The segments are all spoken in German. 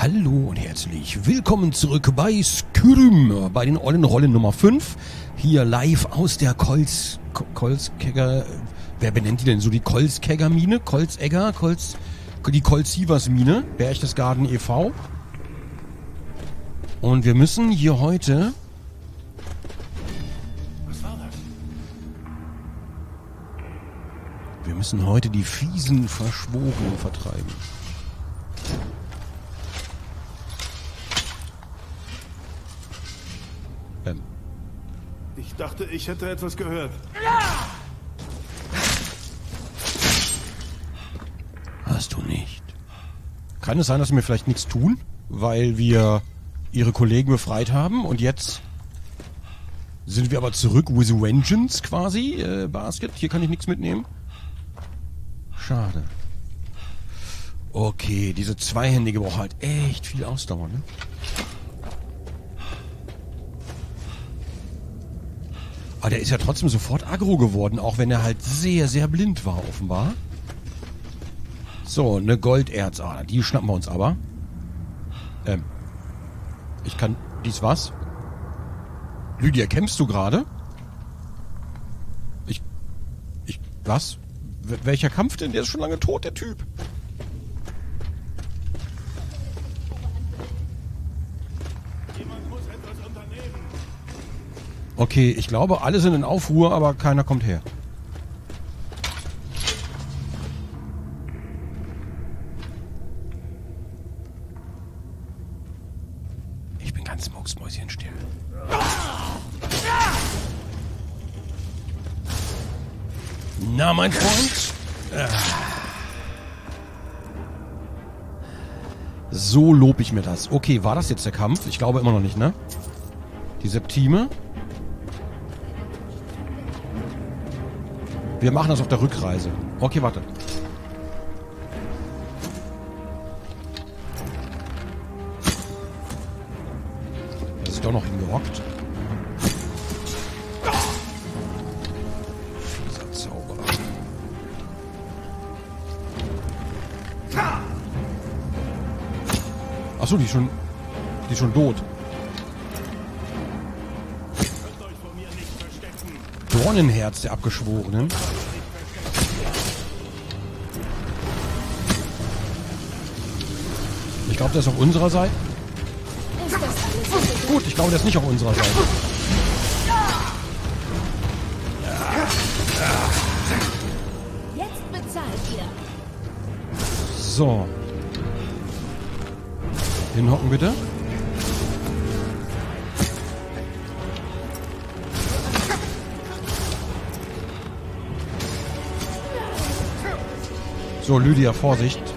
Hallo und herzlich willkommen zurück bei Skrym, bei den Ollen Rollen Nummer 5. Hier live aus der Kolz, Ko- Kolzkegger, wer benennt die denn so? Die Kolzkegger Mine? Kolzegger? Kolz, die Kolzivers Mine, Berchtesgaden e.V. Und wir müssen hier heute, Was war das? wir müssen heute die fiesen Verschworenen vertreiben. Ich dachte, ich hätte etwas gehört. Hast du nicht. Kann es sein, dass wir vielleicht nichts tun, weil wir ihre Kollegen befreit haben und jetzt sind wir aber zurück with vengeance quasi, äh, Basket. Hier kann ich nichts mitnehmen. Schade. Okay, diese zweihändige braucht halt echt viel Ausdauer, ne? Aber der ist ja trotzdem sofort aggro geworden, auch wenn er halt sehr, sehr blind war, offenbar. So, eine Golderzader. Die schnappen wir uns aber. Ähm. Ich kann. Dies was? Lydia, kämpfst du gerade? Ich. Ich. Was? W welcher Kampf denn? Der ist schon lange tot, der Typ. Okay, ich glaube, alle sind in Aufruhr, aber keiner kommt her. Ich bin ganz mucksmäuschenstill. Na, mein Freund? Ah. So lob ich mir das. Okay, war das jetzt der Kampf? Ich glaube immer noch nicht, ne? Die Septime. Wir machen das auf der Rückreise. Okay, warte. Das ist doch noch hingehockt. Fieser Zauberer. Achso, die ist schon. Die ist schon tot. Dornenherz der Abgeschworenen. Ich glaube, der ist auf unserer Seite. Gut, ich glaube, der ist nicht auf unserer Seite. Jetzt bezahlt ihr. So. Hinhocken bitte. So, Lydia, Vorsicht.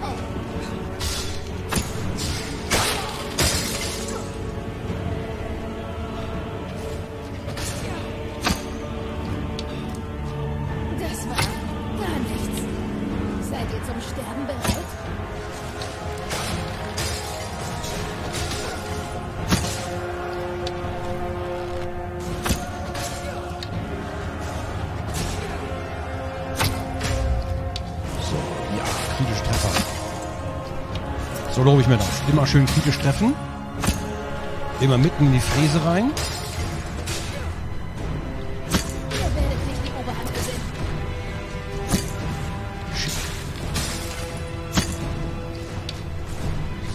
Schön kritisch treffen. Immer mitten in die Fräse rein.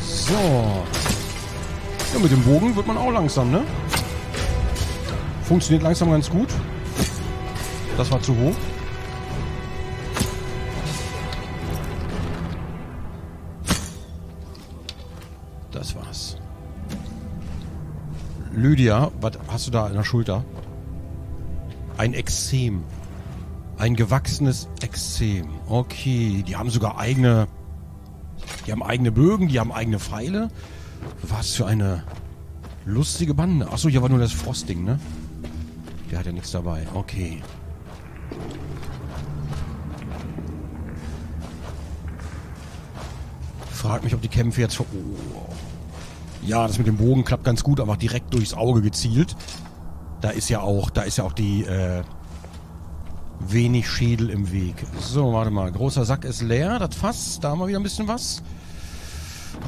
So. Ja, mit dem Bogen wird man auch langsam, ne? Funktioniert langsam ganz gut. Das war zu hoch. Lydia, was hast du da an der Schulter? Ein Exem. Ein gewachsenes Exem. Okay, die haben sogar eigene... Die haben eigene Bögen, die haben eigene Pfeile. Was für eine lustige Bande. Achso, hier war nur das Frosting, ne? Der hat ja nichts dabei. Okay. Frag mich, ob die Kämpfe jetzt... Oh. Ja, das mit dem Bogen klappt ganz gut, aber direkt durchs Auge gezielt. Da ist ja auch, da ist ja auch die, äh, wenig Schädel im Weg. So, warte mal. Großer Sack ist leer. Das Fass, da haben wir wieder ein bisschen was.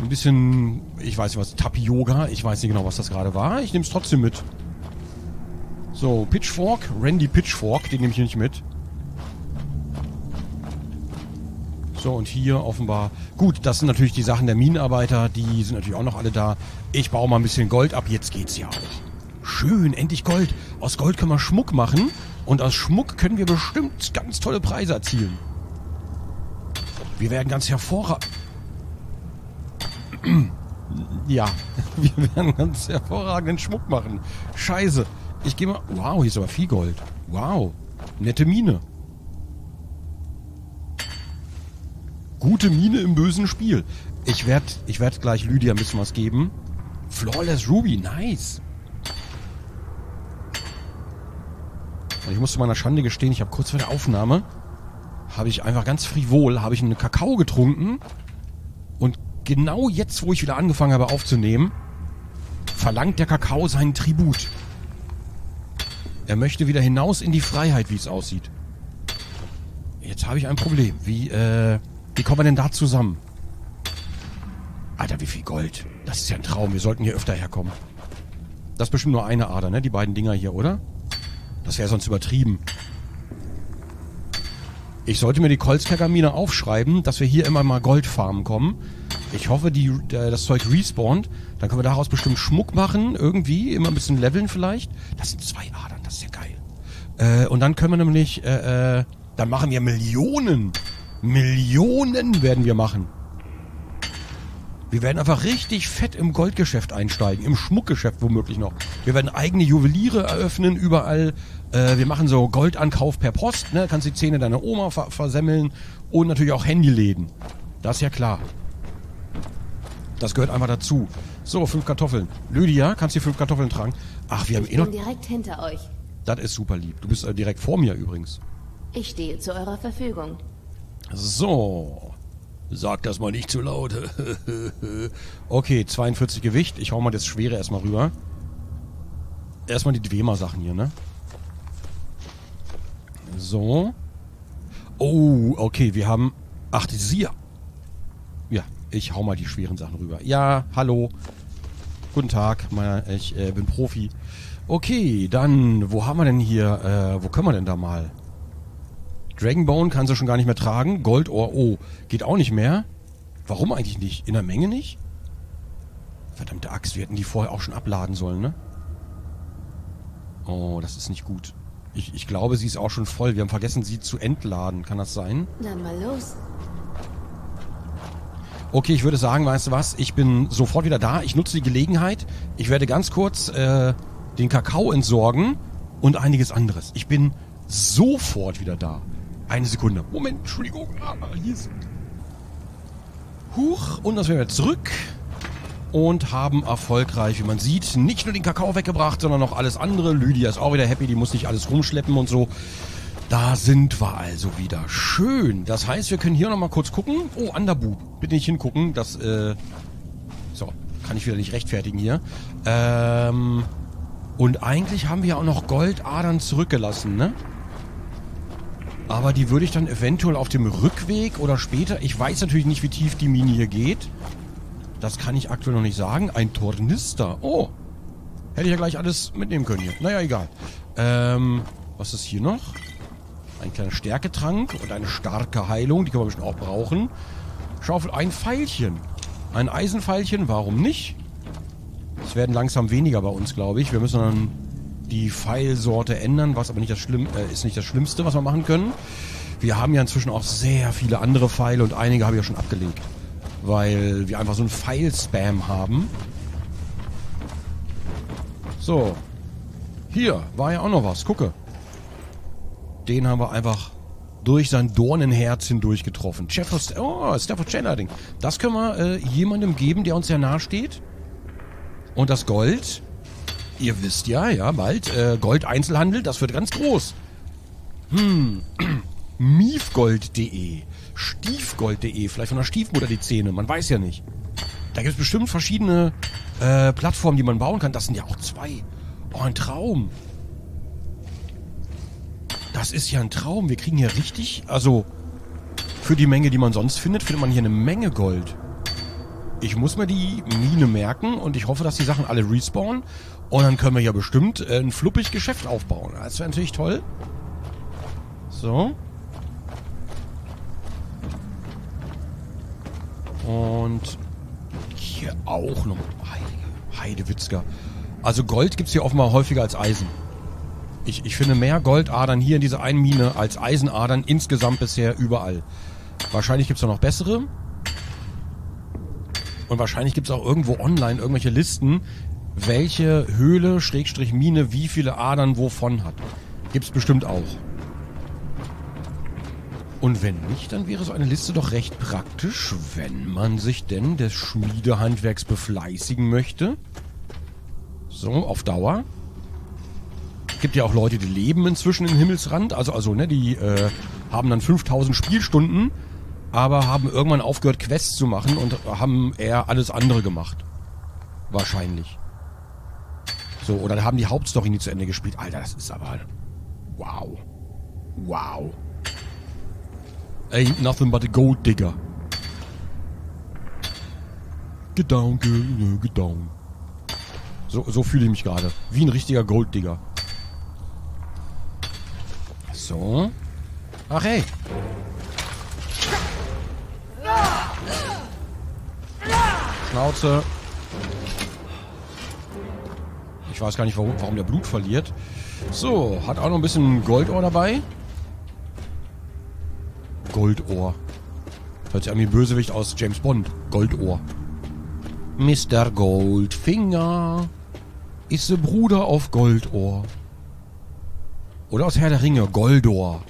ein bisschen, ich weiß nicht was, Tapioga. Ich weiß nicht genau, was das gerade war. Ich nehme es trotzdem mit. So, Pitchfork. Randy Pitchfork, den nehme ich hier nicht mit. So, und hier offenbar... Gut, das sind natürlich die Sachen der Minenarbeiter. Die sind natürlich auch noch alle da. Ich baue mal ein bisschen Gold ab. Jetzt geht's ja auch. Schön, endlich Gold. Aus Gold können wir Schmuck machen. Und aus Schmuck können wir bestimmt ganz tolle Preise erzielen. Wir werden ganz hervorragend... ja, wir werden ganz hervorragenden Schmuck machen. Scheiße. Ich gehe mal... Wow, hier ist aber viel Gold. Wow. Nette Mine. Gute Mine im bösen Spiel. Ich werde ich werd gleich Lydia ein bisschen was geben. Flawless Ruby, nice. Und ich muss zu meiner Schande gestehen, ich habe kurz vor der Aufnahme, habe ich einfach ganz frivol, habe ich einen Kakao getrunken. Und genau jetzt, wo ich wieder angefangen habe aufzunehmen, verlangt der Kakao seinen Tribut. Er möchte wieder hinaus in die Freiheit, wie es aussieht. Jetzt habe ich ein Problem. Wie, äh, wie kommen wir denn da zusammen? Alter, wie viel Gold. Das ist ja ein Traum. Wir sollten hier öfter herkommen. Das ist bestimmt nur eine Ader, ne? Die beiden Dinger hier, oder? Das wäre sonst übertrieben. Ich sollte mir die Kolzkergamine aufschreiben, dass wir hier immer mal Goldfarmen kommen. Ich hoffe, die, äh, das Zeug respawnt. Dann können wir daraus bestimmt Schmuck machen, irgendwie. Immer ein bisschen leveln vielleicht. Das sind zwei Adern, das ist ja geil. Äh, und dann können wir nämlich, äh, äh, dann machen wir Millionen. Millionen werden wir machen. Wir werden einfach richtig fett im Goldgeschäft einsteigen, im Schmuckgeschäft womöglich noch. Wir werden eigene Juweliere eröffnen, überall. Äh, wir machen so Goldankauf per Post, ne? Kannst die Zähne deiner Oma ver versemmeln und natürlich auch Handyläden. Das ist ja klar. Das gehört einfach dazu. So, fünf Kartoffeln. Lydia, kannst du fünf Kartoffeln tragen? Ach, wir haben Ich eh noch... bin direkt hinter euch. Das ist super lieb. Du bist äh, direkt vor mir übrigens. Ich stehe zu eurer Verfügung. So. Sag das mal nicht zu laut. okay, 42 Gewicht. Ich hau mal das Schwere erstmal rüber. Erstmal die Dwemer-Sachen hier, ne? So. Oh, okay, wir haben... Ach, die Sia. Ja, ich hau mal die schweren Sachen rüber. Ja, hallo. Guten Tag, ich äh, bin Profi. Okay, dann, wo haben wir denn hier, äh, wo können wir denn da mal? Dragonbone kannst du schon gar nicht mehr tragen. Goldohr, oh, geht auch nicht mehr. Warum eigentlich nicht? In der Menge nicht? Verdammte Axt, wir hätten die vorher auch schon abladen sollen, ne? Oh, das ist nicht gut. Ich, ich glaube, sie ist auch schon voll. Wir haben vergessen, sie zu entladen. Kann das sein? Dann mal los. Okay, ich würde sagen, weißt du was? Ich bin sofort wieder da. Ich nutze die Gelegenheit. Ich werde ganz kurz äh, den Kakao entsorgen und einiges anderes. Ich bin sofort wieder da. Eine Sekunde. Moment, Entschuldigung. Ah, hier ist... Huch, und das wäre wir zurück. Und haben erfolgreich, wie man sieht, nicht nur den Kakao weggebracht, sondern noch alles andere. Lydia ist auch wieder happy, die muss nicht alles rumschleppen und so. Da sind wir also wieder. Schön. Das heißt, wir können hier nochmal kurz gucken. Oh, Underboob. Bitte nicht hingucken. Das, äh... So, kann ich wieder nicht rechtfertigen hier. Ähm... Und eigentlich haben wir ja auch noch Goldadern zurückgelassen, ne? Aber die würde ich dann eventuell auf dem Rückweg oder später... Ich weiß natürlich nicht, wie tief die Mine hier geht. Das kann ich aktuell noch nicht sagen. Ein Tornister. Oh. Hätte ich ja gleich alles mitnehmen können hier. Naja, egal. Ähm, was ist hier noch? Ein kleiner Stärketrank und eine starke Heilung. Die können wir bestimmt auch brauchen. Schaufel, ein Pfeilchen. Ein Eisenpfeilchen, warum nicht? Es werden langsam weniger bei uns, glaube ich. Wir müssen dann die Pfeilsorte ändern, was aber nicht das Schlimm, äh, ist nicht das Schlimmste, was wir machen können. Wir haben ja inzwischen auch sehr viele andere Pfeile und einige habe ich ja schon abgelegt. Weil wir einfach so einen Pfeil-Spam haben. So. Hier war ja auch noch was. Gucke. Den haben wir einfach durch sein Dornenherz hindurch getroffen. Stafford, oh, Stafford Chandler-Ding. Das können wir äh, jemandem geben, der uns sehr nahe steht. Und das Gold, ihr wisst ja, ja, bald, äh, Gold-Einzelhandel, das wird ganz groß. Hm, miefgold.de, stiefgold.de, vielleicht von der Stiefmutter die Zähne, man weiß ja nicht. Da gibt es bestimmt verschiedene äh, Plattformen, die man bauen kann. Das sind ja auch zwei. Oh, ein Traum. Das ist ja ein Traum. Wir kriegen hier richtig, also für die Menge, die man sonst findet, findet man hier eine Menge Gold. Ich muss mir die Mine merken und ich hoffe, dass die Sachen alle respawnen. Und dann können wir ja bestimmt äh, ein fluppig Geschäft aufbauen. Das wäre natürlich toll. So. Und hier auch noch. Heilige, Heidewitzka. Also Gold gibt's hier offenbar häufiger als Eisen. Ich, ich finde mehr Goldadern hier in dieser einen Mine als Eisenadern insgesamt bisher überall. Wahrscheinlich gibt's da noch bessere. Und wahrscheinlich gibt's auch irgendwo online irgendwelche Listen, welche Höhle, Schrägstrich Mine, wie viele Adern wovon hat. Gibt's bestimmt auch. Und wenn nicht, dann wäre so eine Liste doch recht praktisch, wenn man sich denn des Schmiedehandwerks befleißigen möchte. So, auf Dauer. Gibt ja auch Leute, die leben inzwischen im Himmelsrand. Also, also ne, die äh, haben dann 5000 Spielstunden, aber haben irgendwann aufgehört, Quests zu machen und haben eher alles andere gemacht. Wahrscheinlich. So, oder haben die Hauptstory nie zu Ende gespielt. Alter, das ist aber... Wow. Wow. Ain't nothing but a gold digger. Get down, girl, get down. So, so fühle ich mich gerade. Wie ein richtiger Golddigger. So. Ach hey. Schnauze. Ich weiß gar nicht, warum, warum der Blut verliert. So, hat auch noch ein bisschen Goldohr dabei. Goldohr. Hört sich an wie ein Bösewicht aus James Bond. Goldohr. Mr. Goldfinger ist der Bruder auf Goldohr. Oder aus Herr der Ringe, Goldor.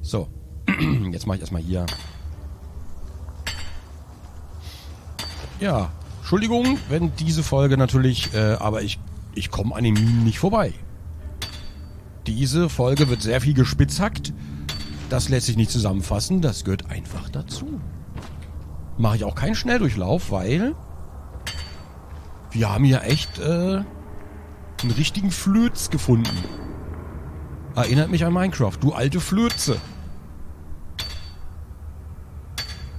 So. Jetzt mache ich erstmal hier. Ja. Entschuldigung, wenn diese Folge natürlich, äh, aber ich, ich komme an den Minen nicht vorbei. Diese Folge wird sehr viel gespitzhackt. Das lässt sich nicht zusammenfassen, das gehört einfach dazu. Mache ich auch keinen Schnelldurchlauf, weil wir haben ja echt äh, einen richtigen Flöz gefunden. Erinnert mich an Minecraft, du alte Flöze.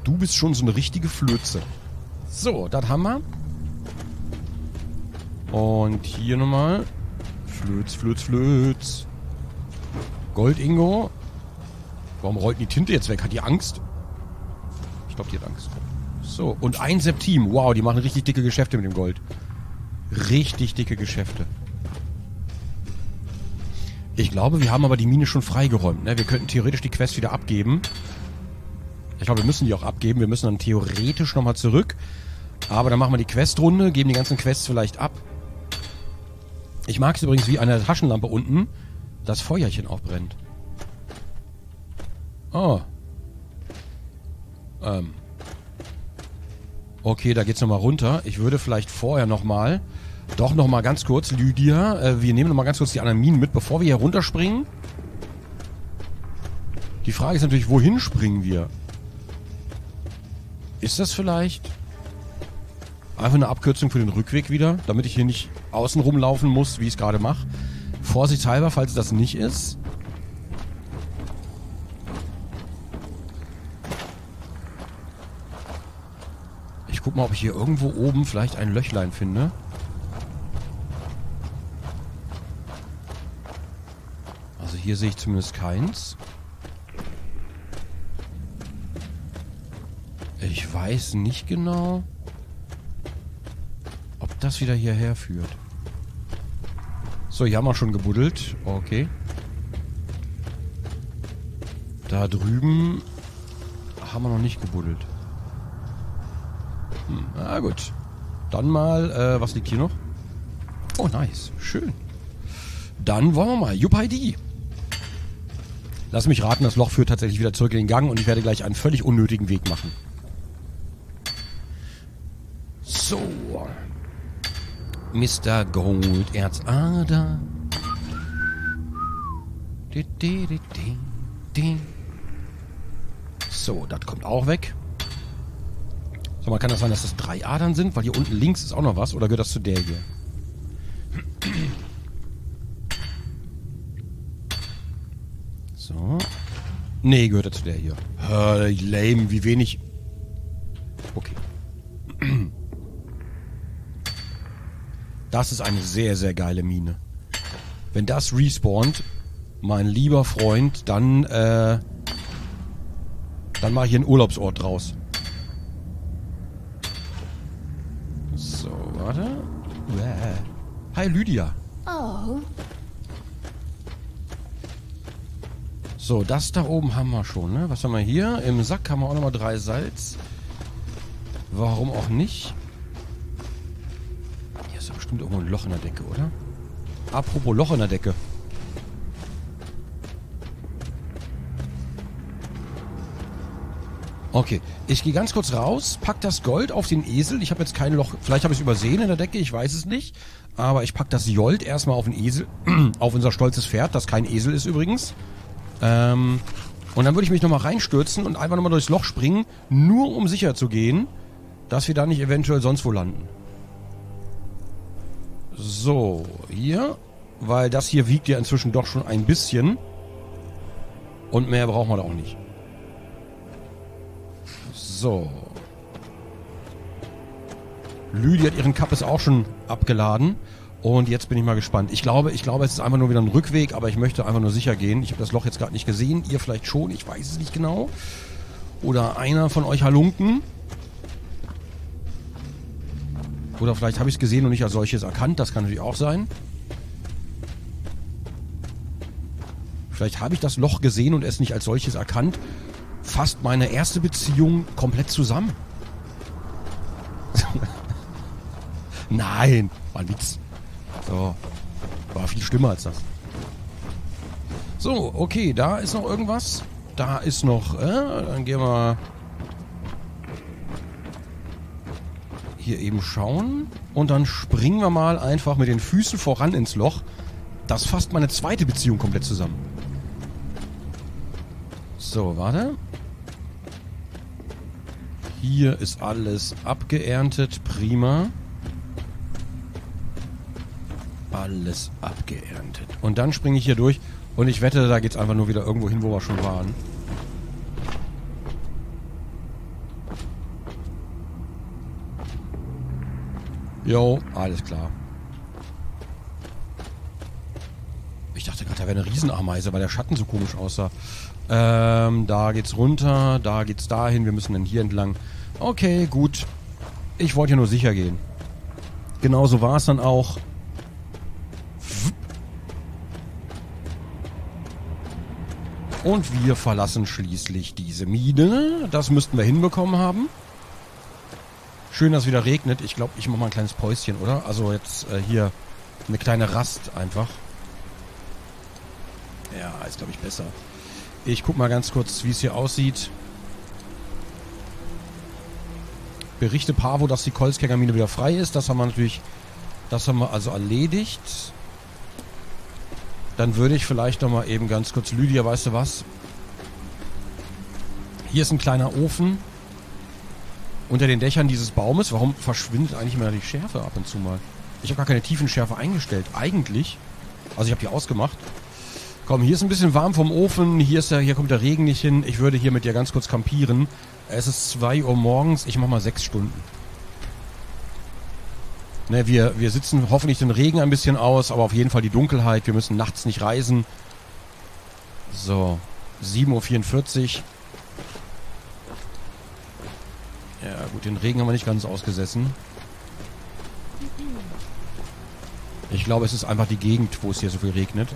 Du bist schon so eine richtige Flöze. So, das haben wir. Und hier nochmal. Flöz, Flöz, Flöz. Gold-Ingo. Warum rollt die Tinte jetzt weg? Hat die Angst? Ich glaube, die hat Angst. So, und ein Septim. Wow, die machen richtig dicke Geschäfte mit dem Gold. Richtig dicke Geschäfte. Ich glaube, wir haben aber die Mine schon freigeräumt. Ne? Wir könnten theoretisch die Quest wieder abgeben. Ich glaube, wir müssen die auch abgeben. Wir müssen dann theoretisch nochmal zurück. Aber dann machen wir die Questrunde, geben die ganzen Quests vielleicht ab. Ich mag es übrigens wie an der Taschenlampe unten, das Feuerchen auch brennt. Oh. Ähm. Okay, da geht's nochmal runter. Ich würde vielleicht vorher nochmal, doch nochmal ganz kurz, Lydia, äh, wir nehmen nochmal ganz kurz die anderen Minen mit, bevor wir hier runterspringen. Die Frage ist natürlich, wohin springen wir? Ist das vielleicht einfach eine Abkürzung für den Rückweg wieder, damit ich hier nicht außen rumlaufen muss, wie ich es gerade mache? Vorsichtshalber, falls das nicht ist. Ich guck mal, ob ich hier irgendwo oben vielleicht ein Löchlein finde. Also hier sehe ich zumindest keins. Ich weiß nicht genau, das wieder hierher führt. So, hier haben wir schon gebuddelt. Okay. Da drüben haben wir noch nicht gebuddelt. Hm, na gut. Dann mal, äh, was liegt hier noch? Oh, nice. Schön. Dann wollen wir mal. UPID. Lass mich raten, das Loch führt tatsächlich wieder zurück in den Gang und ich werde gleich einen völlig unnötigen Weg machen. So. Mr. Gold Erzader. So, das kommt auch weg. So, man kann das sein, dass das drei Adern sind, weil hier unten links ist auch noch was. Oder gehört das zu der hier? So. Nee, gehört das zu der hier. Äh, lame, wie wenig... Das ist eine sehr, sehr geile Mine. Wenn das respawnt, mein lieber Freund, dann, äh, dann mache ich hier einen Urlaubsort draus. So, warte. Hi, Lydia. Oh, So, das da oben haben wir schon, ne? Was haben wir hier? Im Sack haben wir auch nochmal drei Salz. Warum auch nicht? Bestimmt irgendwo ein Loch in der Decke, oder? Apropos Loch in der Decke. Okay, ich gehe ganz kurz raus, pack das Gold auf den Esel. Ich habe jetzt kein Loch, vielleicht habe ich es übersehen in der Decke, ich weiß es nicht. Aber ich pack das Jolt erstmal auf den Esel, auf unser stolzes Pferd, das kein Esel ist übrigens. Ähm, und dann würde ich mich nochmal reinstürzen und einfach nochmal durchs Loch springen, nur um sicher zu gehen, dass wir da nicht eventuell sonst wo landen. So, hier. Weil das hier wiegt ja inzwischen doch schon ein bisschen. Und mehr brauchen wir da auch nicht. So. Lydia hat ihren Kappes auch schon abgeladen. Und jetzt bin ich mal gespannt. Ich glaube, ich glaube, es ist einfach nur wieder ein Rückweg, aber ich möchte einfach nur sicher gehen. Ich habe das Loch jetzt gerade nicht gesehen. Ihr vielleicht schon, ich weiß es nicht genau. Oder einer von euch Halunken. Oder vielleicht habe ich es gesehen und nicht als solches erkannt. Das kann natürlich auch sein. Vielleicht habe ich das Loch gesehen und es nicht als solches erkannt. Fasst meine erste Beziehung komplett zusammen. Nein, war ein Witz. So. War viel schlimmer als das. So, okay, da ist noch irgendwas. Da ist noch, äh, dann gehen wir hier eben schauen. Und dann springen wir mal einfach mit den Füßen voran ins Loch. Das fasst meine zweite Beziehung komplett zusammen. So, warte. Hier ist alles abgeerntet. Prima. Alles abgeerntet. Und dann springe ich hier durch. Und ich wette, da geht es einfach nur wieder irgendwo hin, wo wir schon waren. Jo, alles klar. Ich dachte gerade, da wäre eine Riesenameise, weil der Schatten so komisch aussah. Ähm, da geht's runter, da geht's dahin, wir müssen dann hier entlang. Okay, gut. Ich wollte ja nur sicher gehen. Genauso war es dann auch. Und wir verlassen schließlich diese Mine. Das müssten wir hinbekommen haben. Schön, dass wieder regnet. Ich glaube, ich mache mal ein kleines Päuschen, oder? Also jetzt äh, hier eine kleine Rast einfach. Ja, ist glaube ich besser. Ich guck mal ganz kurz, wie es hier aussieht. Berichte Pavo, dass die Kolzkägermine wieder frei ist. Das haben wir natürlich, das haben wir also erledigt. Dann würde ich vielleicht noch mal eben ganz kurz, Lydia, weißt du was? Hier ist ein kleiner Ofen unter den Dächern dieses Baumes. Warum verschwindet eigentlich immer die Schärfe ab und zu mal? Ich habe gar keine Tiefenschärfe eingestellt. Eigentlich. Also ich habe die ausgemacht. Komm, hier ist ein bisschen warm vom Ofen. Hier, ist der, hier kommt der Regen nicht hin. Ich würde hier mit dir ganz kurz kampieren. Es ist 2 Uhr morgens. Ich mache mal 6 Stunden. Ne, wir, wir sitzen hoffentlich den Regen ein bisschen aus, aber auf jeden Fall die Dunkelheit. Wir müssen nachts nicht reisen. So, 7.44 Uhr. Ja gut, den Regen haben wir nicht ganz ausgesessen. Ich glaube, es ist einfach die Gegend, wo es hier so viel regnet.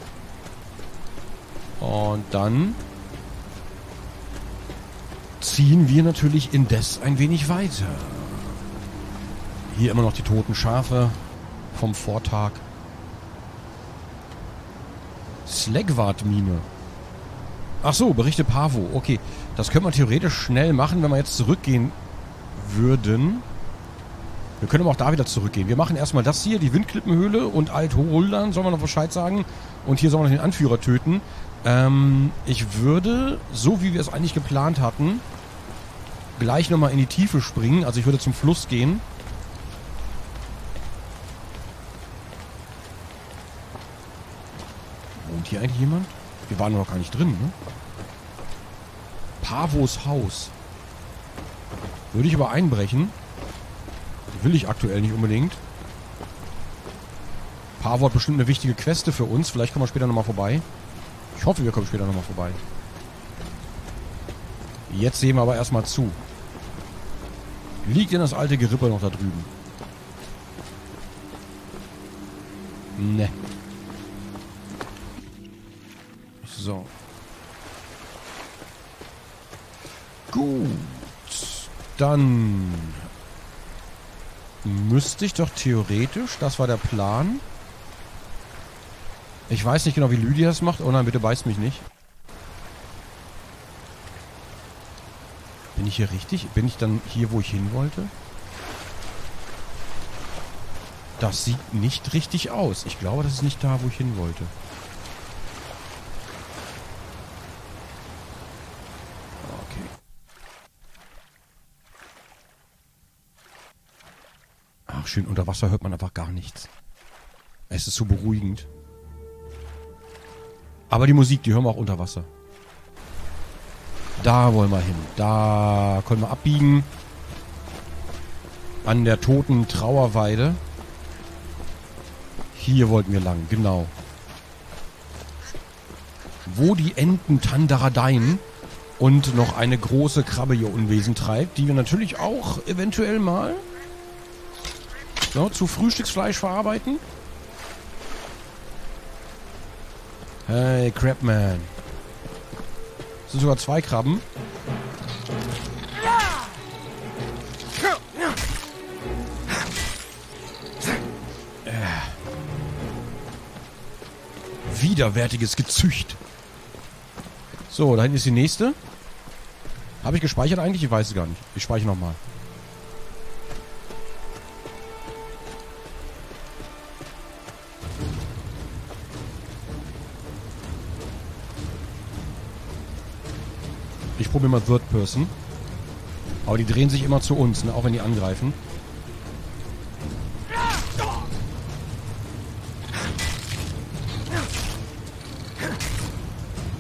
Und dann ziehen wir natürlich indes ein wenig weiter. Hier immer noch die toten Schafe vom Vortag. Slagwart-Mine. Ach so, berichte Pavo. Okay, das könnte man theoretisch schnell machen, wenn wir jetzt zurückgehen würden. Wir können aber auch da wieder zurückgehen. Wir machen erstmal das hier, die Windklippenhöhle und Alt-Holdern, sollen wir noch Bescheid sagen. Und hier wir noch den Anführer töten. Ähm, ich würde, so wie wir es eigentlich geplant hatten, gleich nochmal in die Tiefe springen. Also ich würde zum Fluss gehen. Wohnt hier eigentlich jemand? Wir waren noch gar nicht drin, ne? Pavos Haus. Würde ich aber einbrechen. Will ich aktuell nicht unbedingt. Pavo hat bestimmt eine wichtige Queste für uns. Vielleicht kommen wir später nochmal vorbei. Ich hoffe, wir kommen später nochmal vorbei. Jetzt sehen wir aber erstmal zu. Liegt denn das alte Gerippe noch da drüben? Ne. So. Gut. Dann müsste ich doch theoretisch, das war der Plan. Ich weiß nicht genau, wie Lydia das macht. Oh nein, bitte beiß mich nicht. Bin ich hier richtig? Bin ich dann hier, wo ich hin wollte? Das sieht nicht richtig aus. Ich glaube, das ist nicht da, wo ich hin wollte. Schön. Unter Wasser hört man einfach gar nichts. Es ist so beruhigend. Aber die Musik, die hören wir auch unter Wasser. Da wollen wir hin. Da können wir abbiegen. An der toten Trauerweide. Hier wollten wir lang, genau. Wo die Enten Tandaradeien und noch eine große Krabbe ihr Unwesen treibt, die wir natürlich auch eventuell mal so, zu Frühstücksfleisch verarbeiten. Hey, Crabman. Es sind sogar zwei Krabben. Äh. Widerwärtiges Gezücht. So, da hinten ist die nächste. Habe ich gespeichert eigentlich? Ich weiß es gar nicht. Ich speichere nochmal. Ich probiere mal Third Person. Aber die drehen sich immer zu uns, ne? auch wenn die angreifen.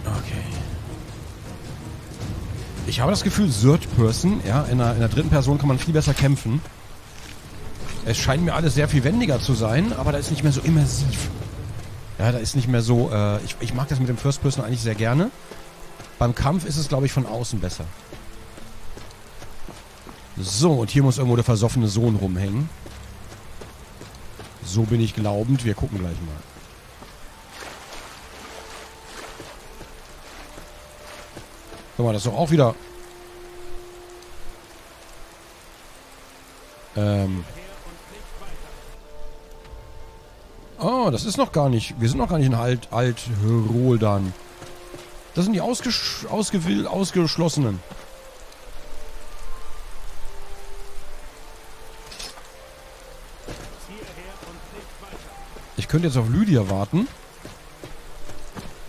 Okay. Ich habe das Gefühl, Third Person, ja, in der, in der dritten Person kann man viel besser kämpfen. Es scheint mir alles sehr viel wendiger zu sein, aber da ist nicht mehr so immersiv. Ja, da ist nicht mehr so, äh, ich, ich mag das mit dem First Person eigentlich sehr gerne. Beim Kampf ist es, glaube ich, von außen besser. So, und hier muss irgendwo der versoffene Sohn rumhängen. So bin ich glaubend. Wir gucken gleich mal. Guck mal, das ist doch auch wieder... Ähm... Oh, das ist noch gar nicht... Wir sind noch gar nicht in Alt, Alt Roldan. Das sind die ausges ausgeschlossenen. Ich könnte jetzt auf Lydia warten.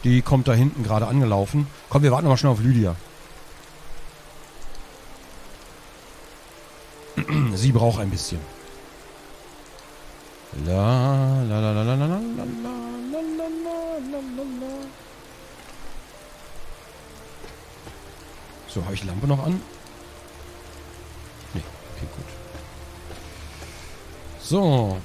Die kommt da hinten gerade angelaufen. Komm, wir warten mal schnell auf Lydia. Sie braucht ein bisschen. La la la la la la la la la la la la la So, habe ich die Lampe noch an? Nee, okay, gut. So.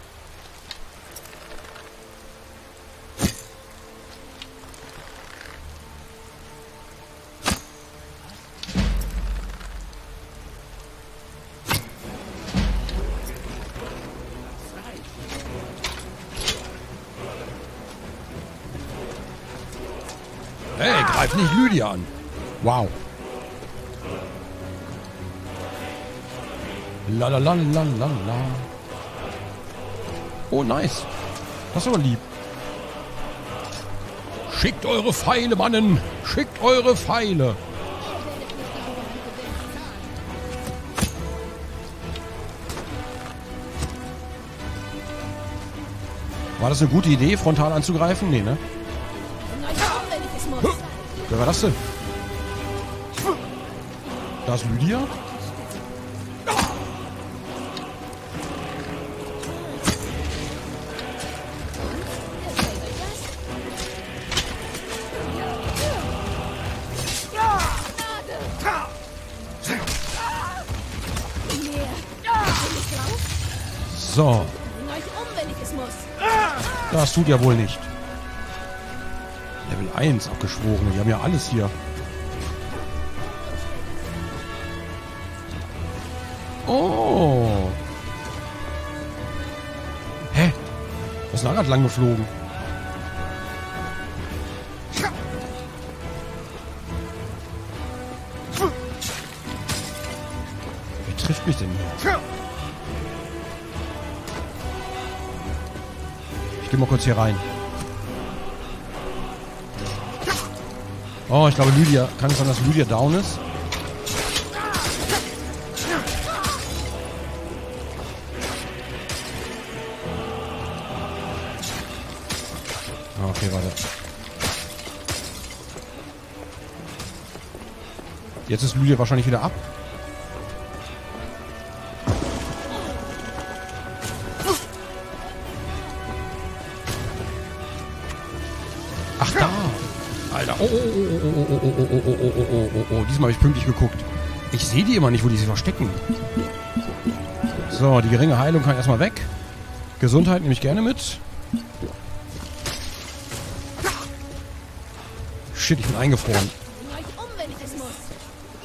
Hey, greif nicht Lydia an. Wow. La la la la la la. Oh, nice. Das ist aber lieb. Schickt eure Pfeile, Mannen. Schickt eure Pfeile. War das eine gute Idee, frontal anzugreifen? Nee, ne? Wer war das denn? Da ist Lydia? So. Das tut ja wohl nicht. Level 1 abgeschworene. Die haben ja alles hier. Oh. Hä? Was ist da gerade lang geflogen? Wer trifft mich denn geh mal kurz hier rein. Oh, ich glaube Lydia. Kann es sein, dass Lydia down ist? Ah, Okay, warte. Jetzt ist Lydia wahrscheinlich wieder ab. Oh, oh, oh, oh, oh, oh, oh, oh, oh, oh, oh, oh, oh, oh. Diesmal habe ich pünktlich geguckt. Ich sehe die immer nicht, wo die sich verstecken. So, die geringe Heilung kann erstmal weg. Gesundheit nehme ich gerne mit. Shit, ich bin eingefroren. Bring euch um, wenn ich es muss.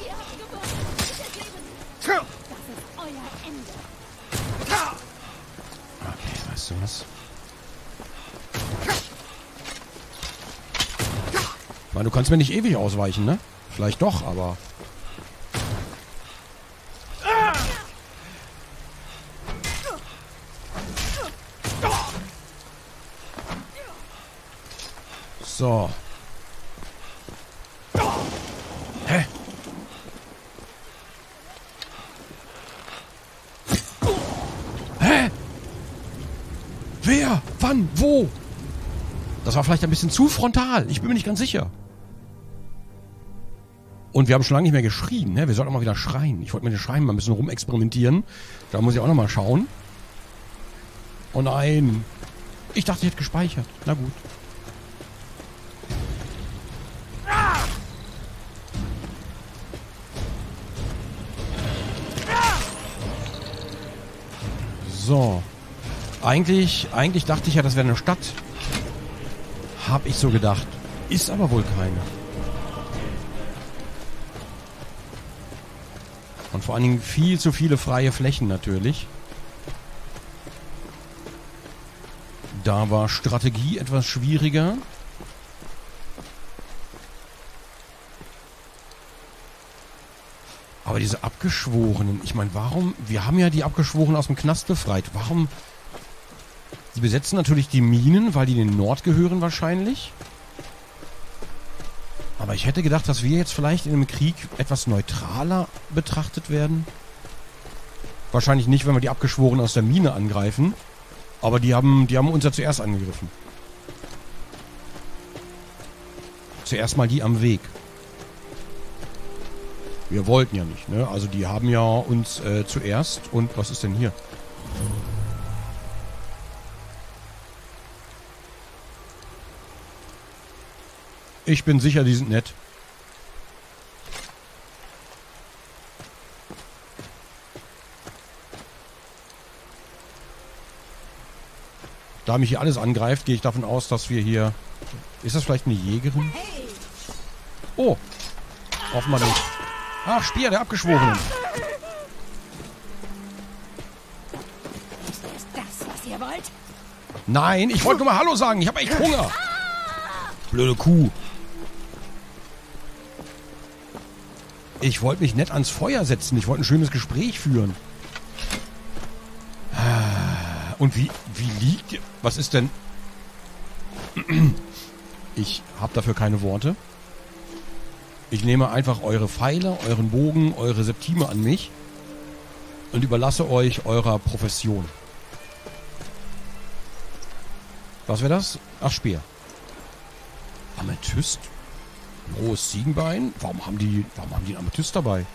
Ihr habt gewonnen. Bitte geben Sie. Das ist euer Ende. Okay, weißt du was? Ich meine, du kannst mir nicht ewig ausweichen, ne? Vielleicht doch, aber... So. Hä? Hä? Wer? Wann? Wo? Das war vielleicht ein bisschen zu frontal. Ich bin mir nicht ganz sicher. Und wir haben schon lange nicht mehr geschrien. Ne? Wir sollten auch mal wieder schreien. Ich wollte mit den Schreien mal ein bisschen rumexperimentieren. Da muss ich auch noch mal schauen. Oh nein. Ich dachte, ich hätte gespeichert. Na gut. So. Eigentlich, eigentlich dachte ich ja, das wäre eine Stadt. Hab ich so gedacht. Ist aber wohl keine. Und vor allen Dingen viel zu viele freie Flächen natürlich. Da war Strategie etwas schwieriger. Aber diese Abgeschworenen, ich meine, warum? Wir haben ja die Abgeschworenen aus dem Knast befreit. Warum? Die besetzen natürlich die Minen, weil die in den Nord gehören wahrscheinlich. Aber ich hätte gedacht, dass wir jetzt vielleicht in einem Krieg etwas neutraler betrachtet werden. Wahrscheinlich nicht, wenn wir die Abgeschworenen aus der Mine angreifen. Aber die haben, die haben uns ja zuerst angegriffen. Zuerst mal die am Weg. Wir wollten ja nicht, ne? Also die haben ja uns äh, zuerst. Und was ist denn hier? Ich bin sicher, die sind nett. Da mich hier alles angreift, gehe ich davon aus, dass wir hier... Ist das vielleicht eine Jägerin? Oh, offenbar nicht. Ach, Speer, der Abgeschworenen. Ist das das, was ihr wollt? Nein, ich wollte nur mal Hallo sagen. Ich habe echt Hunger. Blöde Kuh. Ich wollte mich nett ans Feuer setzen. Ich wollte ein schönes Gespräch führen. Und wie, wie liegt? Was ist denn... Ich habe dafür keine Worte. Ich nehme einfach eure Pfeile, euren Bogen, eure Septime an mich und überlasse euch eurer Profession. Was wäre das? Ach, Speer. Amethyst? Rohes Ziegenbein? Warum haben die, warum haben die einen Amethyst dabei?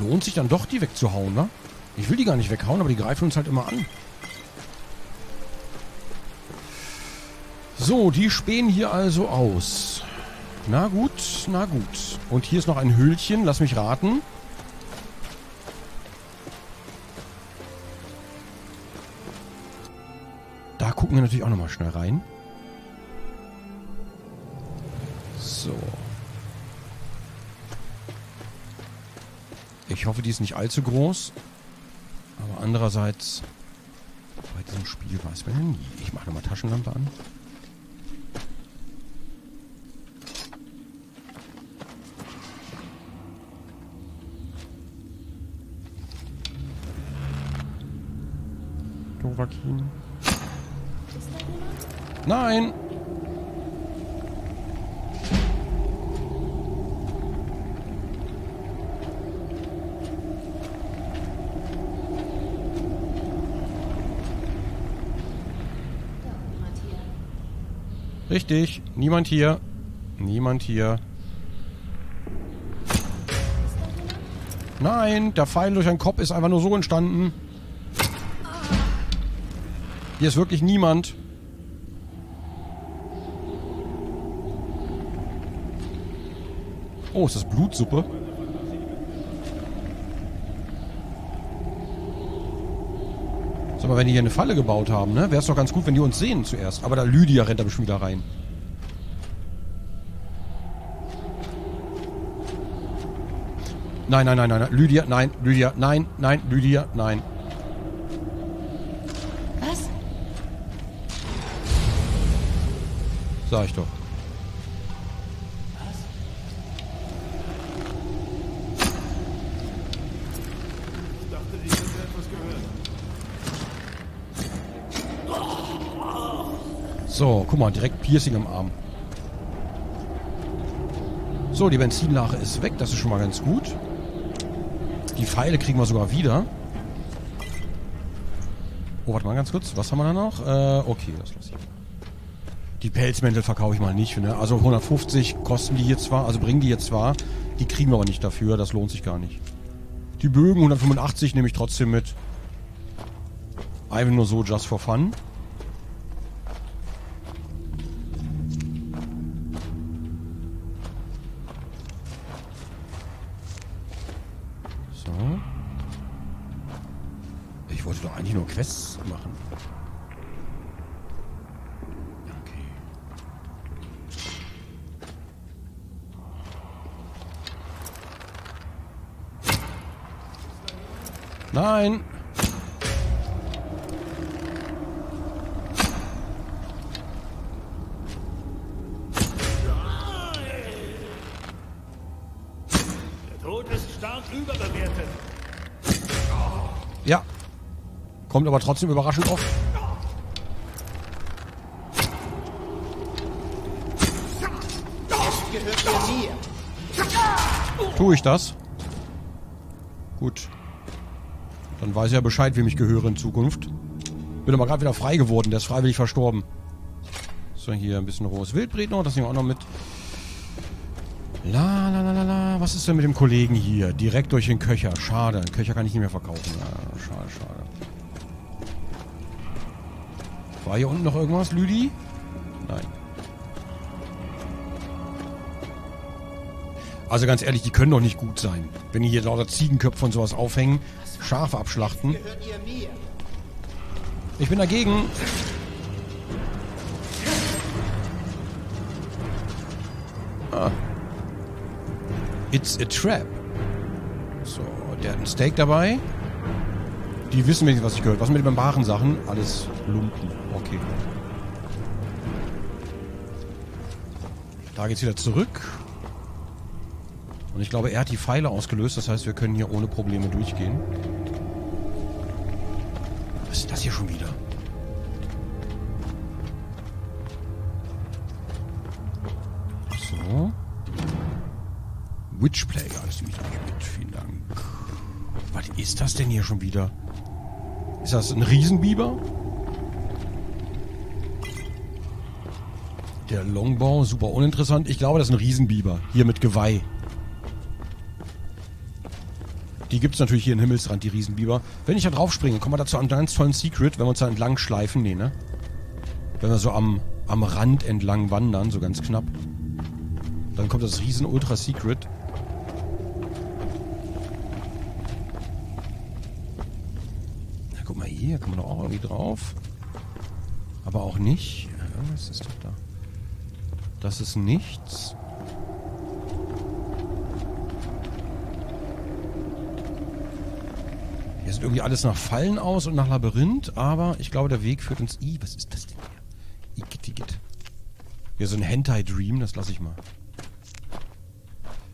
Lohnt sich dann doch, die wegzuhauen, ne? Ich will die gar nicht weghauen, aber die greifen uns halt immer an. So, die spähen hier also aus. Na gut, na gut. Und hier ist noch ein Höhlchen, lass mich raten. Gucken wir natürlich auch nochmal schnell rein. So. Ich hoffe, die ist nicht allzu groß. Aber andererseits, bei diesem Spiel weiß man ja nie. Ich mache nochmal Taschenlampe an. Dovakin. Nein! Richtig, niemand hier. Niemand hier. Nein, der Pfeil durch den Kopf ist einfach nur so entstanden. Hier ist wirklich niemand. Oh, ist das Blutsuppe? Sag mal, wenn die hier eine Falle gebaut haben, ne? Wäre es doch ganz gut, wenn die uns sehen zuerst. Aber da Lydia rennt da bestimmt wieder rein. Nein, nein, nein, nein, nein. Lydia, nein, Lydia, nein, nein, Lydia, nein. Sag ich doch. So, guck mal, direkt Piercing im Arm. So, die Benzinlache ist weg, das ist schon mal ganz gut. Die Pfeile kriegen wir sogar wieder. Oh, warte mal ganz kurz. Was haben wir da noch? Äh, okay, das lasse ich. Die Pelzmäntel verkaufe ich mal nicht. Ne? Also 150 kosten die hier zwar, also bringen die jetzt zwar. Die kriegen wir aber nicht dafür, das lohnt sich gar nicht. Die Bögen 185 nehme ich trotzdem mit. Einfach nur so, just for fun. Kommt aber trotzdem überraschend oft. Tue ich das? Gut. Dann weiß ich ja Bescheid, wem ich gehöre in Zukunft. Bin aber gerade wieder frei geworden. Der ist freiwillig verstorben. So, hier ein bisschen rohes Wildbret noch. Das nehmen wir auch noch mit. La, la, la, la, la. Was ist denn mit dem Kollegen hier? Direkt durch den Köcher. Schade. Den Köcher kann ich nicht mehr verkaufen. Ja, schade, schade. War hier unten noch irgendwas, Lüdi? Nein. Also ganz ehrlich, die können doch nicht gut sein. Wenn die hier lauter Ziegenköpfe und sowas aufhängen, Schafe abschlachten. Ich bin dagegen. Ah. It's a trap. So, der hat ein Steak dabei. Die wissen wenigstens, was ich gehört. Was mit den wahren Sachen? Alles Lumpen. Okay. Da geht's wieder zurück. Und ich glaube, er hat die Pfeile ausgelöst. Das heißt, wir können hier ohne Probleme durchgehen. Was ist das hier schon wieder? So. Witchplayer, ich nicht mit. Vielen Dank. Was ist das denn hier schon wieder? Ist das ein Riesenbiber? Der Longbow, super uninteressant. Ich glaube, das ist ein Riesenbiber. Hier mit Geweih. Die gibt's natürlich hier in Himmelsrand, die Riesenbiber. Wenn ich da drauf springe, kommen wir dazu einen ganz tollen Secret, wenn wir uns da entlang schleifen. Nee, ne? Wenn wir so am, am Rand entlang wandern, so ganz knapp. Dann kommt das riesen Ultra Secret. Na, guck mal hier, kann man doch auch irgendwie drauf. Aber auch nicht. Was ist doch da? Das ist nichts. Hier sieht irgendwie alles nach Fallen aus und nach Labyrinth, aber ich glaube, der Weg führt uns... I, was ist das denn hier? Igitt. Hier so ein Hentai-Dream, das lasse ich mal.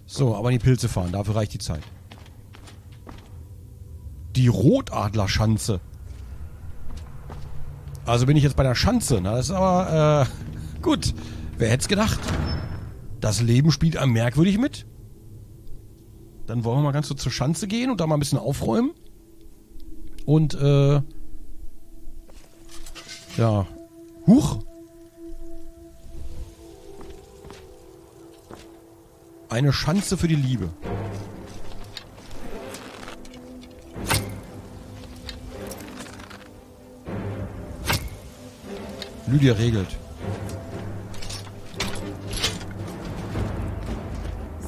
So, aber in die Pilze fahren, dafür reicht die Zeit. Die Rotadlerschanze. Also bin ich jetzt bei der Schanze, ne? Das ist aber, äh, gut. Wer hätte es gedacht? Das Leben spielt einem merkwürdig mit. Dann wollen wir mal ganz so zur Schanze gehen und da mal ein bisschen aufräumen. Und, äh, ja. Huch. Eine Schanze für die Liebe. Lydia regelt.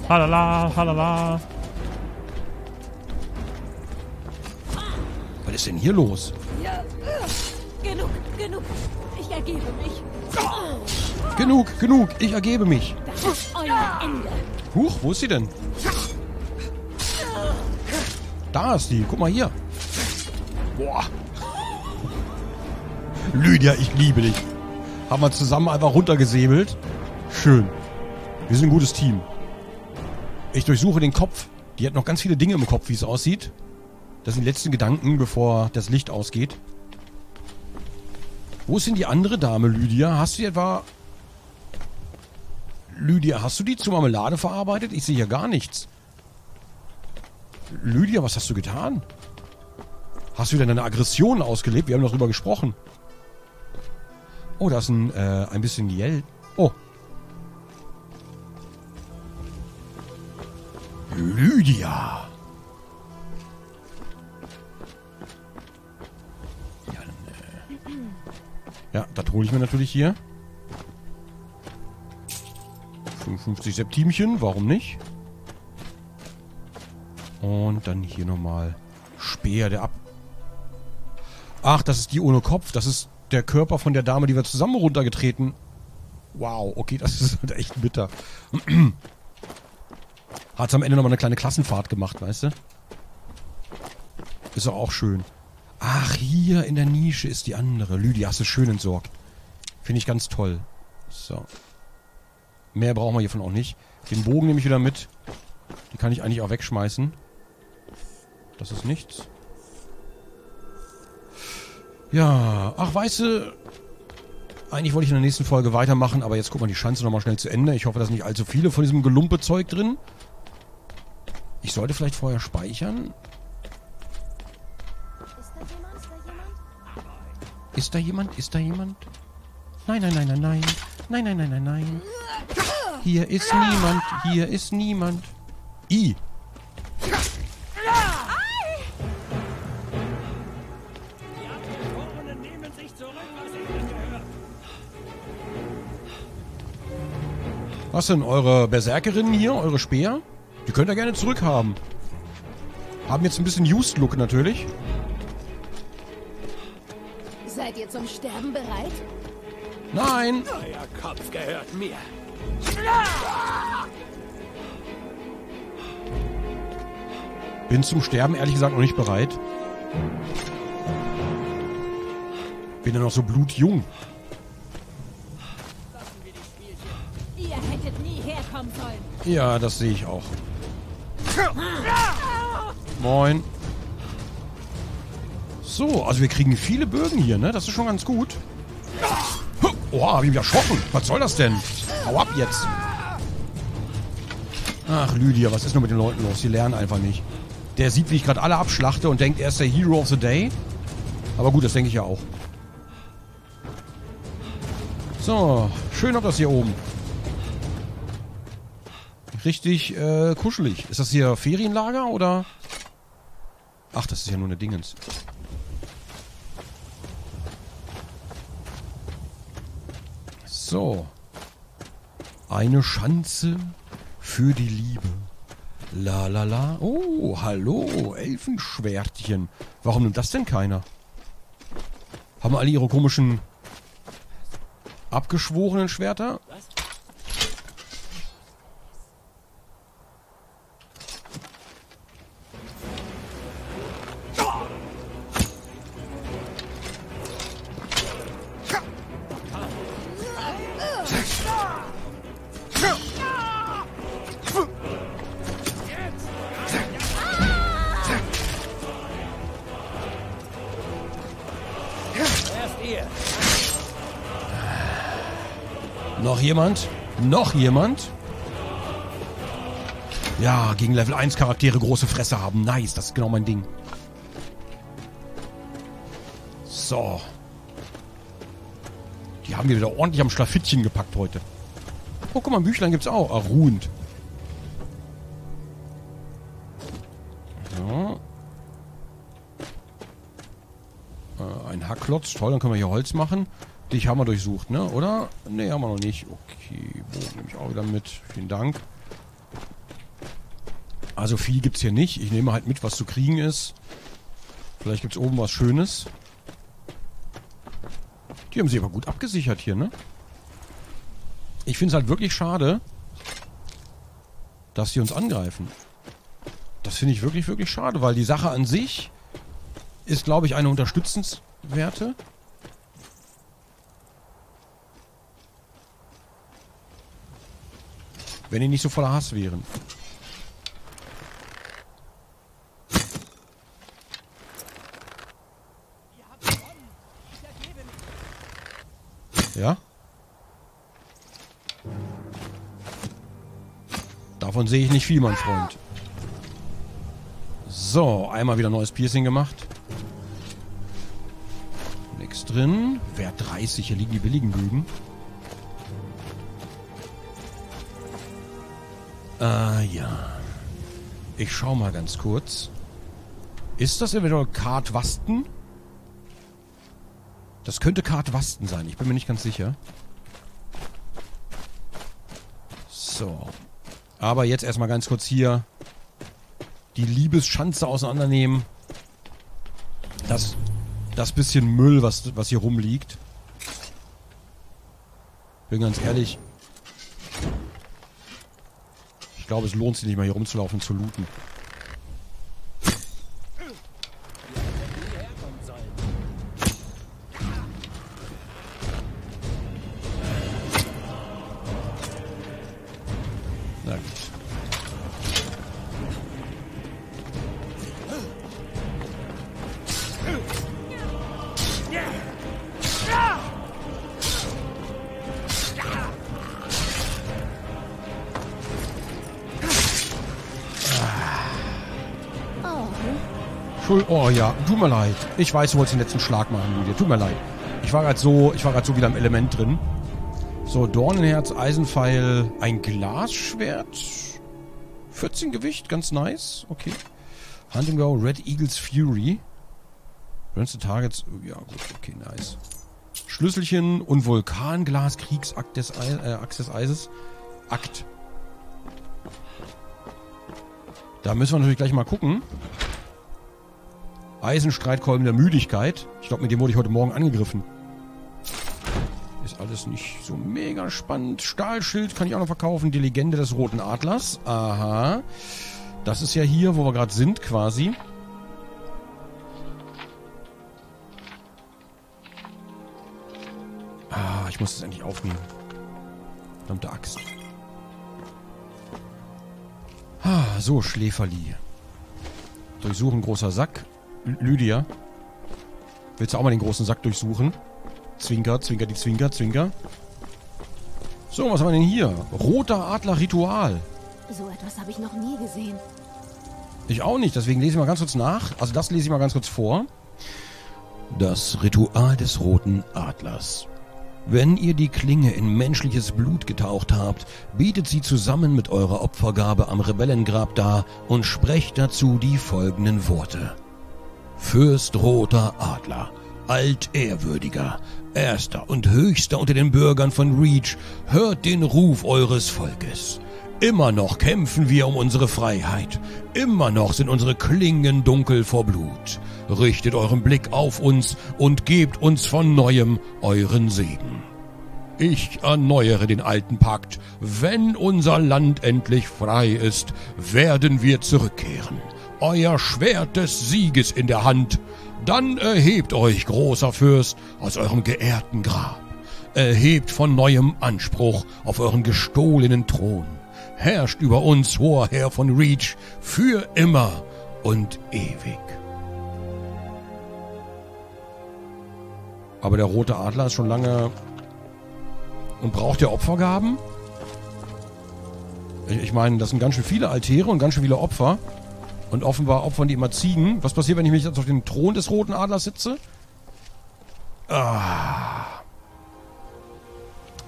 Halala, halala. Was ist denn hier los? Ja. Genug, genug. Ich ergebe mich. Genug, genug, ich ergebe mich. Das ist euer Ende. Huch, wo ist sie denn? Da ist die, guck mal hier. Boah. Lydia, ich liebe dich. Haben wir zusammen einfach runtergesäbelt. Schön. Wir sind ein gutes Team. Ich durchsuche den Kopf. Die hat noch ganz viele Dinge im Kopf, wie es aussieht. Das sind die letzten Gedanken, bevor das Licht ausgeht. Wo ist denn die andere Dame, Lydia? Hast du die etwa... Lydia, hast du die zu Marmelade verarbeitet? Ich sehe hier gar nichts. Lydia, was hast du getan? Hast du wieder deine Aggression ausgelebt? Wir haben darüber gesprochen. Oh, da ist ein, äh, ein bisschen Yell. Oh. Lydia. Ja, äh. ja das hole ich mir natürlich hier. 55 Septimchen, warum nicht? Und dann hier nochmal Speer, der ab... Ach, das ist die ohne Kopf. Das ist der Körper von der Dame, die wir zusammen runtergetreten. Wow, okay, das ist echt bitter. Hat's am Ende nochmal eine kleine Klassenfahrt gemacht, weißt du? Ist doch auch schön. Ach, hier in der Nische ist die andere. Lydia, hast du schön entsorgt. Finde ich ganz toll. So. Mehr brauchen wir hiervon auch nicht. Den Bogen nehme ich wieder mit. Die kann ich eigentlich auch wegschmeißen. Das ist nichts. Ja, ach, weißt du, eigentlich wollte ich in der nächsten Folge weitermachen, aber jetzt guck mal die Schanze nochmal schnell zu Ende. Ich hoffe, da sind nicht allzu viele von diesem Gelumpe-Zeug drin. Ich sollte vielleicht vorher speichern. Ist da jemand? Ist da jemand? Ist da jemand? Nein, nein, nein, nein, nein. Nein, nein, nein, nein, nein. Hier ist niemand. Hier ist niemand. I. Was denn, eure Berserkerinnen hier? Eure Speer? Die könnt ihr gerne zurückhaben. Haben jetzt ein bisschen Used-Look natürlich. Seid ihr zum Sterben bereit? Nein. Euer Kopf gehört mir. Bin zum Sterben ehrlich gesagt noch nicht bereit. Bin ja noch so blutjung. Ihr hättet nie herkommen sollen. Ja, das sehe ich auch. Moin. So, also wir kriegen viele Bögen hier, ne? Das ist schon ganz gut. Oh, hab ich mich erschrocken. Was soll das denn? Hau ab jetzt. Ach, Lydia, was ist nur mit den Leuten los? Die lernen einfach nicht. Der sieht, wie ich gerade alle abschlachte und denkt, er ist der Hero of the Day. Aber gut, das denke ich ja auch. So, schön ob das hier oben. Richtig äh, kuschelig. Ist das hier Ferienlager oder? Ach, das ist ja nur eine Dingens. So. Eine Schanze für die Liebe. La la la. Oh, hallo, Elfenschwertchen. Warum nimmt das denn keiner? Haben alle ihre komischen abgeschworenen Schwerter. Erst jemand? Noch jemand? Ja, gegen Level 1 Charaktere große Fresse haben. Nice, das ist genau mein Ding. So. Die haben wir wieder ordentlich am Schlafittchen gepackt heute. Oh, guck mal, ein Büchlein gibt's auch. Ah, ruhend. So. Äh, ein Hackklotz. Toll, dann können wir hier Holz machen. Dich haben wir durchsucht, ne? Oder? Ne, haben wir noch nicht. Okay, Bogen nehme ich auch wieder mit. Vielen Dank. Also viel gibt's hier nicht. Ich nehme halt mit, was zu kriegen ist. Vielleicht gibt's oben was Schönes. Die haben sich aber gut abgesichert hier, ne? Ich finde es halt wirklich schade, dass sie uns angreifen. Das finde ich wirklich, wirklich schade, weil die Sache an sich ist, glaube ich, eine unterstützenswerte. Wenn die nicht so voller Hass wären. Ja? Davon sehe ich nicht viel, mein Freund. So, einmal wieder neues Piercing gemacht. Nix drin. Wert 30, hier liegen die billigen Bögen. Ah, ja. Ich schau mal ganz kurz. Ist das eventuell Kart Wasten? Das könnte Kart Wasten sein. Ich bin mir nicht ganz sicher. So. Aber jetzt erstmal ganz kurz hier die Liebesschanze auseinandernehmen. Das, das bisschen Müll, was, was hier rumliegt. Bin ganz ehrlich. Ich glaube, es lohnt sich nicht mal hier rumzulaufen zu looten. Tut mir leid. Ich weiß, du wolltest den letzten Schlag machen, Lydia. Tut mir leid. Ich war gerade so, ich war gerade so wieder im Element drin. So, Dornenherz, Eisenpfeil, ein Glasschwert. 14 Gewicht, ganz nice. Okay. Hunting Go, Red Eagles Fury. Burns the Targets. Ja, gut, okay, nice. Schlüsselchen und Vulkanglas, Kriegsakt des Ei äh, Axt des Eises. Akt. Da müssen wir natürlich gleich mal gucken. Eisenstreitkolben der Müdigkeit. Ich glaube, mit dem wurde ich heute Morgen angegriffen. Ist alles nicht so mega spannend. Stahlschild kann ich auch noch verkaufen. Die Legende des Roten Adlers. Aha. Das ist ja hier, wo wir gerade sind, quasi. Ah, ich muss das endlich aufnehmen. Verdammte Axt. Ah, so, Schläferli. Durchsuchen, großer Sack. Lydia. Willst du auch mal den großen Sack durchsuchen? Zwinker, Zwinker, die Zwinker, Zwinker. So, was haben wir denn hier? Roter Adler Ritual. So etwas habe ich noch nie gesehen. Ich auch nicht, deswegen lese ich mal ganz kurz nach. Also das lese ich mal ganz kurz vor. Das Ritual des roten Adlers. Wenn ihr die Klinge in menschliches Blut getaucht habt, bietet sie zusammen mit eurer Opfergabe am Rebellengrab dar und sprecht dazu die folgenden Worte. Fürst roter Adler, altehrwürdiger, erster und höchster unter den Bürgern von Reach, hört den Ruf eures Volkes. Immer noch kämpfen wir um unsere Freiheit. Immer noch sind unsere Klingen dunkel vor Blut. Richtet euren Blick auf uns und gebt uns von neuem euren Segen. Ich erneuere den alten Pakt. Wenn unser Land endlich frei ist, werden wir zurückkehren. Euer Schwert des Sieges in der Hand. Dann erhebt euch, großer Fürst, aus eurem geehrten Grab. Erhebt von neuem Anspruch auf euren gestohlenen Thron. Herrscht über uns, hoher Herr von Reach, für immer und ewig. Aber der rote Adler ist schon lange und braucht der Opfergaben? Ich, ich meine, das sind ganz schön viele Altäre und ganz schön viele Opfer. Und offenbar opfern die immer Ziegen. Was passiert, wenn ich mich jetzt auf den Thron des roten Adlers sitze? Ah.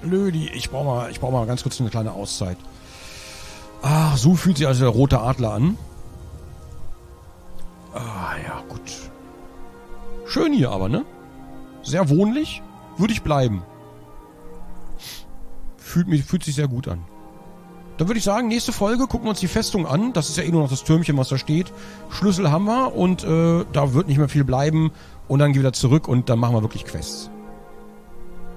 Lödi, ich brauche mal, ich brauch mal ganz kurz eine kleine Auszeit. Ach, so fühlt sich also der rote Adler an. Ah, ja, gut. Schön hier aber, ne? Sehr wohnlich. Würde ich bleiben. Fühlt, mich, fühlt sich sehr gut an. Dann würde ich sagen, nächste Folge gucken wir uns die Festung an. Das ist ja eh nur noch das Türmchen, was da steht. Schlüssel haben wir und äh, da wird nicht mehr viel bleiben. Und dann gehen wir wieder zurück und dann machen wir wirklich Quests.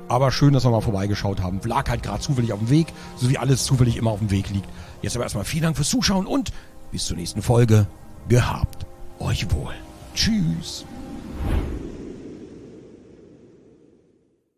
Aber schön, dass wir mal vorbeigeschaut haben. Lag halt gerade zufällig auf dem Weg, so wie alles zufällig immer auf dem Weg liegt. Jetzt aber erstmal vielen Dank fürs Zuschauen und bis zur nächsten Folge. Gehabt euch wohl. Tschüss.